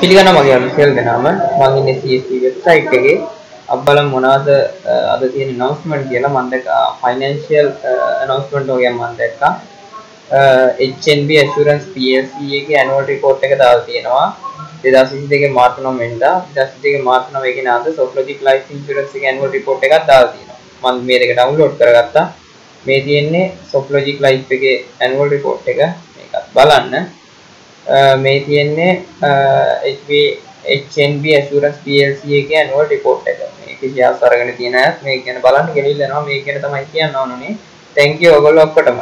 පිළිගන්න මගේ අනුසෙල් දෙනාම. මං ඉන්නේ CSC වෙබ්සයිට් එකේ. අබ්බලම් මොනවද අද තියෙන announcement කියලා මම දැක්ක. financial announcement වගේ මම දැක්කා. HNB Assurance PLC එකේ annual report එක දාලා තියෙනවා. 2022 මාර්තු 9 වෙනිදා. 2022 මාර්තු 9 එකේ නාද Soflogic Life Insurance එකේ annual report එකක් දාලා තියෙනවා. මම මේ දෙක download කරගත්තා. මේ තියෙන්නේ Soflogic Life එකේ annual report එක. මේකත් බලන්න. මේ තියෙන්නේ HB HNB Assurance PLC එකේ annual report එක. මේකේ ෂෙයාර්ස් අරගෙන තියෙන අයත් මේක ගැන බලන්න ගෙනිල්ල යනවා. මේක ගැන තමයි කියන්න ඕනනේ. thank you ඔයගොල්ලෝ ඔක්කොටම.